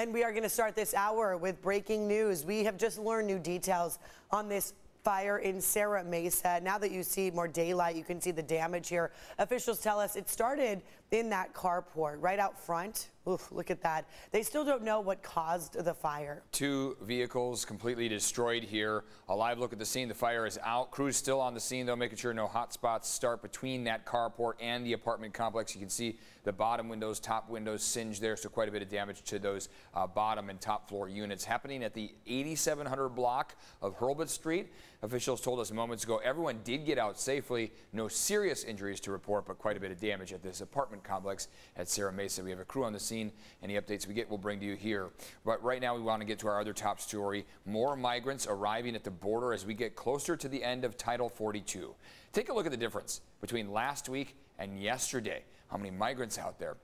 And we are going to start this hour with breaking news. We have just learned new details on this fire in Serra Mesa. Now that you see more daylight, you can see the damage here. Officials tell us it started in that carport right out front. Oof, look at that. They still don't know what caused the fire. Two vehicles completely destroyed here. A live look at the scene. The fire is out. Crews still on the scene, though, making sure no hot spots start between that carport and the apartment complex. You can see the bottom windows, top windows singed there, so quite a bit of damage to those uh, bottom and top floor units. Happening at the 8700 block of Hurlbut Street. Officials told us moments ago everyone did get out safely. No serious injuries to report, but quite a bit of damage at this apartment complex at Serra Mesa. We have a crew on the scene. Any updates we get, we'll bring to you here. But right now, we want to get to our other top story. More migrants arriving at the border as we get closer to the end of Title 42. Take a look at the difference between last week and yesterday. How many migrants out there?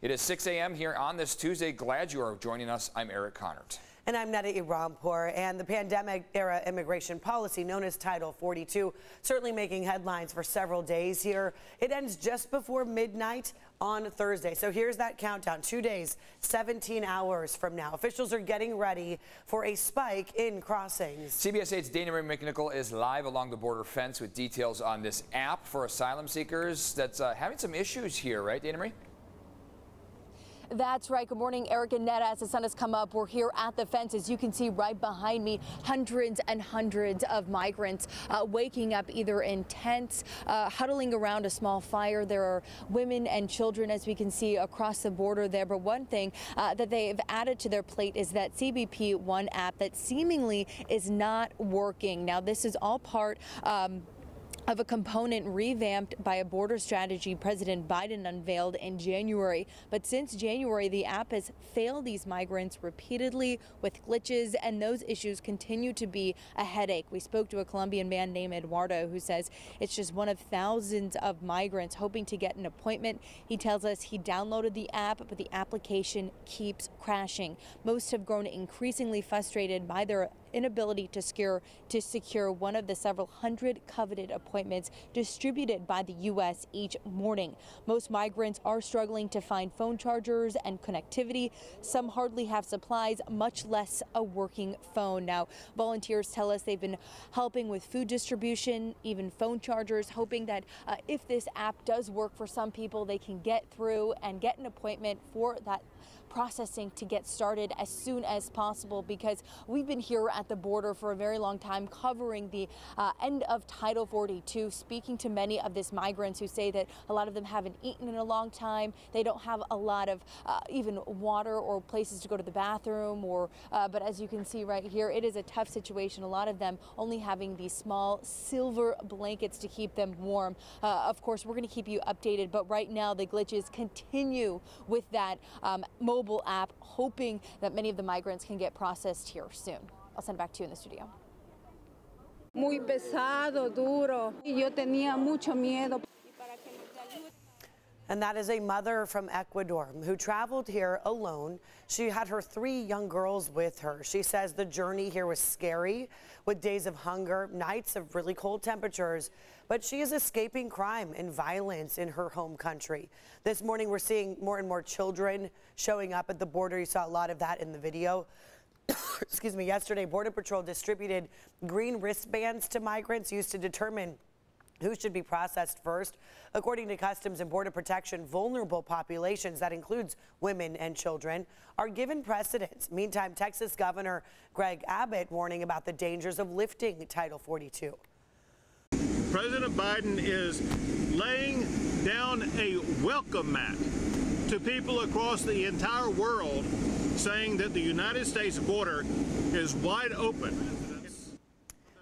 It is 6 a.m. here on this Tuesday. Glad you are joining us. I'm Eric Kahnert. And I'm Neda Iranpour. And the pandemic era immigration policy, known as Title 42, certainly making headlines for several days here. It ends just before midnight on Thursday. So here's that countdown two days, 17 hours from now. Officials are getting ready for a spike in crossings. CBS 8's Dana Marie McNichol is live along the border fence with details on this app for asylum seekers that's uh, having some issues here, right, Dana Marie? That's right. Good morning, Eric and Neda. As the sun has come up, we're here at the fence. As you can see right behind me, hundreds and hundreds of migrants uh, waking up either in tents, uh, huddling around a small fire. There are women and children, as we can see across the border there. But one thing uh, that they've added to their plate is that CBP One app that seemingly is not working. Now, this is all part. Um, of a component revamped by a border strategy President Biden unveiled in January. But since January, the app has failed these migrants repeatedly with glitches, and those issues continue to be a headache. We spoke to a Colombian man named Eduardo who says it's just one of thousands of migrants hoping to get an appointment. He tells us he downloaded the app, but the application keeps crashing. Most have grown increasingly frustrated by their inability to secure to secure one of the several hundred coveted appointments distributed by the U.S. each morning. Most migrants are struggling to find phone chargers and connectivity. Some hardly have supplies, much less a working phone. Now, volunteers tell us they've been helping with food distribution, even phone chargers, hoping that uh, if this app does work for some people, they can get through and get an appointment for that processing to get started as soon as possible because we've been here at the border for a very long time covering the uh, end of Title 42, speaking to many of these migrants who say that a lot of them haven't eaten in a long time. They don't have a lot of uh, even water or places to go to the bathroom or uh, but as you can see right here, it is a tough situation. A lot of them only having these small silver blankets to keep them warm. Uh, of course, we're going to keep you updated, but right now the glitches continue with that um, mobile app, hoping that many of the migrants can get processed here soon. I'll send it back to you in the studio. Muy pesado, duro. Y yo tenía mucho miedo. And that is a mother from Ecuador who traveled here alone. She had her three young girls with her. She says the journey here was scary with days of hunger, nights of really cold temperatures, but she is escaping crime and violence in her home country. This morning, we're seeing more and more children showing up at the border. You saw a lot of that in the video. Excuse me, yesterday, Border Patrol distributed green wristbands to migrants used to determine who should be processed first. According to Customs and Border Protection, vulnerable populations, that includes women and children, are given precedence. Meantime, Texas Governor Greg Abbott warning about the dangers of lifting Title 42. President Biden is laying down a welcome mat to people across the entire world saying that the United States border is wide open.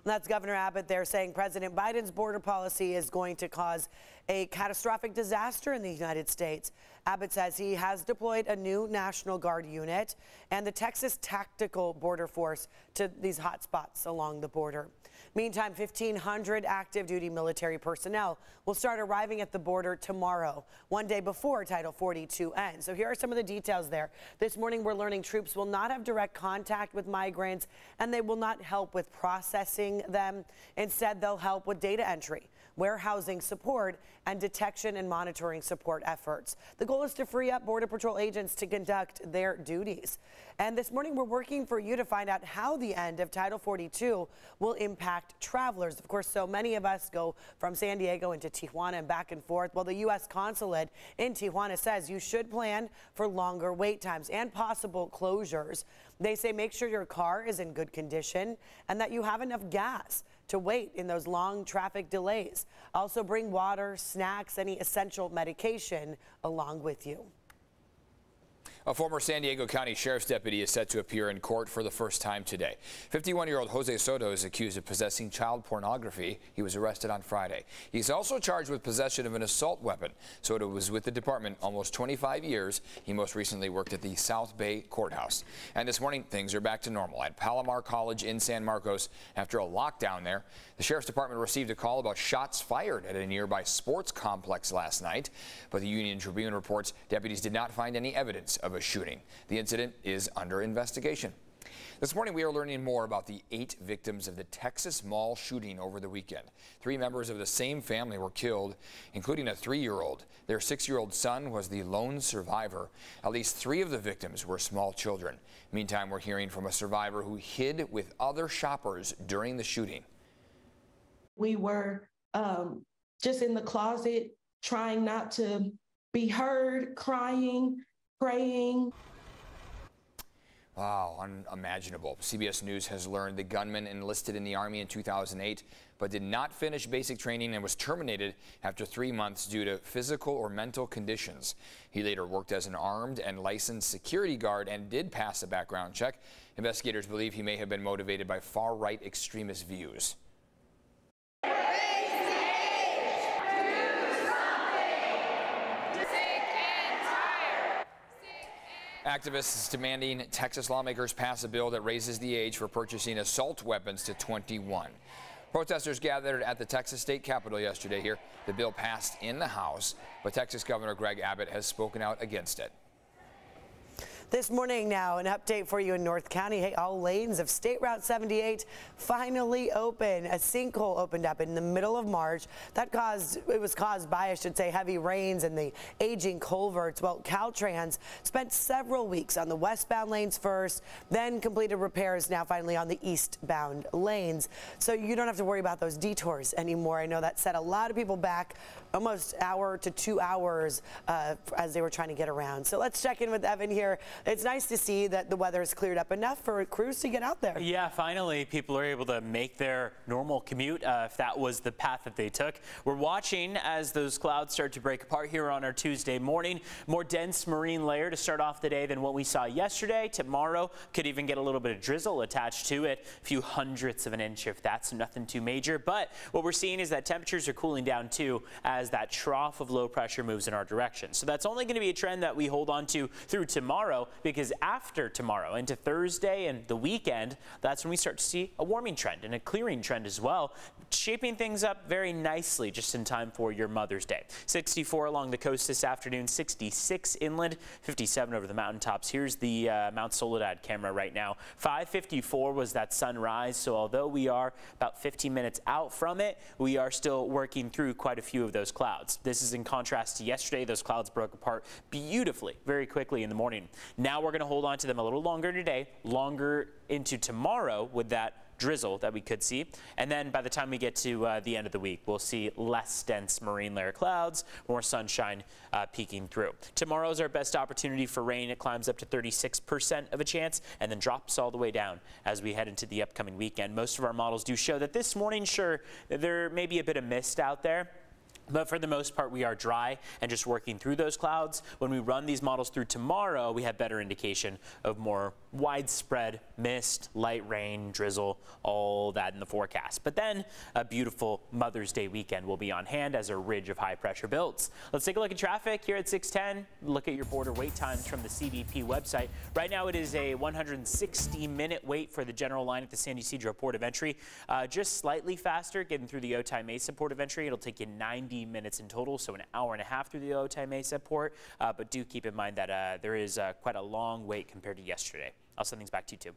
That's Governor Abbott there saying President Biden's border policy is going to cause a catastrophic disaster in the United States. Abbott says he has deployed a new National Guard unit and the Texas Tactical Border Force to these hot spots along the border. Meantime, 1,500 active duty military personnel will start arriving at the border tomorrow, one day before Title 42 ends. So here are some of the details there. This morning, we're learning troops will not have direct contact with migrants and they will not help with processing them. Instead, they'll help with data entry. Warehousing support, and detection and monitoring support efforts. The goal is to free up Border Patrol agents to conduct their duties. And this morning, we're working for you to find out how the end of Title 42 will impact travelers. Of course, so many of us go from San Diego into Tijuana and back and forth. Well, the U.S. consulate in Tijuana says you should plan for longer wait times and possible closures. They say make sure your car is in good condition and that you have enough gas to wait in those long traffic delays. Also bring water, snacks, any essential medication along with you. A former San Diego County Sheriff's deputy is set to appear in court for the first time today. 51-year-old Jose Soto is accused of possessing child pornography. He was arrested on Friday. He's also charged with possession of an assault weapon. Soto was with the department almost 25 years. He most recently worked at the South Bay Courthouse. And this morning, things are back to normal at Palomar College in San Marcos after a lockdown there. The Sheriff's Department received a call about shots fired at a nearby sports complex last night, but the Union Tribune reports deputies did not find any evidence of a shooting. The incident is under investigation. This morning, we are learning more about the eight victims of the Texas Mall shooting over the weekend. Three members of the same family were killed, including a three-year-old. Their six-year-old son was the lone survivor. At least three of the victims were small children. Meantime, we're hearing from a survivor who hid with other shoppers during the shooting. We were um, just in the closet, trying not to be heard, crying, praying. Wow, unimaginable. CBS News has learned the gunman enlisted in the Army in 2008, but did not finish basic training and was terminated after three months due to physical or mental conditions. He later worked as an armed and licensed security guard and did pass a background check. Investigators believe he may have been motivated by far-right extremist views. Activists demanding Texas lawmakers pass a bill that raises the age for purchasing assault weapons to 21. Protesters gathered at the Texas state capitol yesterday here. The bill passed in the House, but Texas Governor Greg Abbott has spoken out against it. This morning now, an update for you in North County. Hey, all lanes of State Route 78 finally open. A sinkhole opened up in the middle of March. That caused, it was caused by, I should say, heavy rains and the aging culverts. Well, Caltrans spent several weeks on the westbound lanes first, then completed repairs now finally on the eastbound lanes. So you don't have to worry about those detours anymore. I know that set a lot of people back almost hour to two hours uh, as they were trying to get around. So let's check in with Evan here. It's nice to see that the weather has cleared up enough for crews to get out there. Yeah, finally people are able to make their normal commute uh, if that was the path that they took. We're watching as those clouds start to break apart here on our Tuesday morning. More dense marine layer to start off the day than what we saw yesterday. Tomorrow could even get a little bit of drizzle attached to it, a few hundredths of an inch if that's nothing too major. But what we're seeing is that temperatures are cooling down too as that trough of low pressure moves in our direction. So that's only going to be a trend that we hold on to through tomorrow because after tomorrow into Thursday and the weekend, that's when we start to see a warming trend and a clearing trend as well, shaping things up very nicely just in time for your Mother's Day. 64 along the coast this afternoon, 66 inland, 57 over the mountaintops. Here's the uh, Mount Soledad camera right now. 554 was that sunrise, so although we are about 15 minutes out from it, we are still working through quite a few of those clouds. This is in contrast to yesterday. Those clouds broke apart beautifully very quickly in the morning. Now we're going to hold on to them a little longer today, longer into tomorrow with that drizzle that we could see. And then by the time we get to uh, the end of the week, we'll see less dense marine layer clouds, more sunshine uh, peeking through. Tomorrow is our best opportunity for rain. It climbs up to 36% of a chance and then drops all the way down as we head into the upcoming weekend. Most of our models do show that this morning, sure, there may be a bit of mist out there. But for the most part, we are dry and just working through those clouds. When we run these models through tomorrow, we have better indication of more widespread mist, light rain, drizzle, all that in the forecast. But then a beautiful Mother's Day weekend will be on hand as a ridge of high pressure builds. Let's take a look at traffic here at 610. Look at your border wait times from the CBP website. Right now it is a 160 minute wait for the general line at the San Ysidro port of entry. Uh, just slightly faster getting through the Otay Mesa port of entry. It'll take you 90 minutes in total, so an hour and a half through the Otay Mesa port. Uh, but do keep in mind that uh, there is uh, quite a long wait compared to yesterday. I'll send things back to you too.